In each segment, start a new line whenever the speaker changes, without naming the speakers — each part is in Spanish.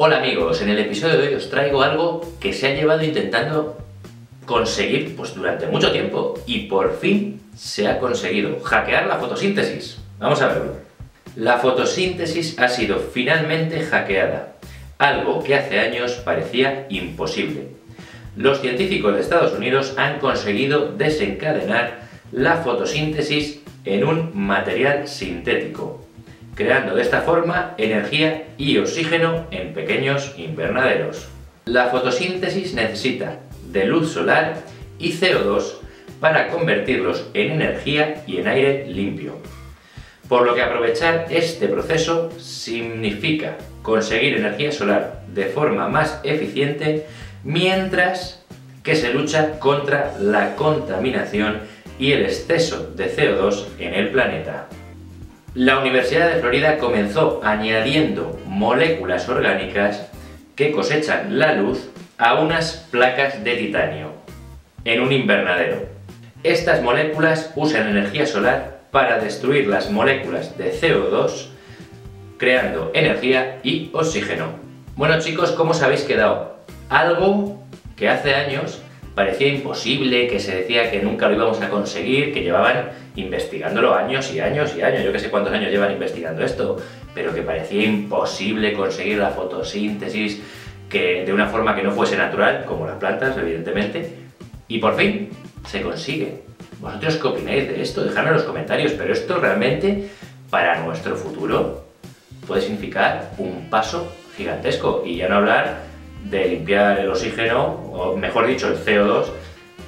Hola amigos, en el episodio de hoy os traigo algo que se ha llevado intentando conseguir pues durante mucho tiempo y por fin se ha conseguido hackear la fotosíntesis. Vamos a verlo. La fotosíntesis ha sido finalmente hackeada, algo que hace años parecía imposible. Los científicos de Estados Unidos han conseguido desencadenar la fotosíntesis en un material sintético, creando de esta forma energía y oxígeno en pequeños invernaderos. La fotosíntesis necesita de luz solar y CO2 para convertirlos en energía y en aire limpio. Por lo que aprovechar este proceso significa conseguir energía solar de forma más eficiente mientras que se lucha contra la contaminación y el exceso de CO2 en el planeta. La Universidad de Florida comenzó añadiendo moléculas orgánicas que cosechan la luz a unas placas de titanio en un invernadero. Estas moléculas usan energía solar para destruir las moléculas de CO2 creando energía y oxígeno. Bueno chicos, ¿cómo os habéis quedado? Algo que hace años parecía imposible, que se decía que nunca lo íbamos a conseguir, que llevaban investigándolo años y años y años, yo que sé cuántos años llevan investigando esto, pero que parecía imposible conseguir la fotosíntesis que de una forma que no fuese natural, como las plantas, evidentemente, y por fin se consigue. ¿Vosotros qué opináis de esto? Dejadme en los comentarios, pero esto realmente para nuestro futuro puede significar un paso gigantesco y ya no hablar de limpiar el oxígeno, o mejor dicho, el CO2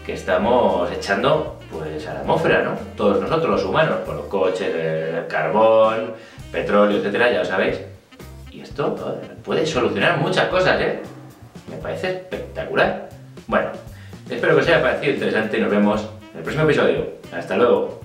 que estamos echando pues a la atmósfera, ¿no? Todos nosotros, los humanos, por los coches, el carbón, petróleo, etcétera, ya lo sabéis. Y esto puede solucionar muchas cosas, ¿eh? Me parece espectacular. Bueno, espero que os haya parecido interesante y nos vemos en el próximo episodio. Hasta luego.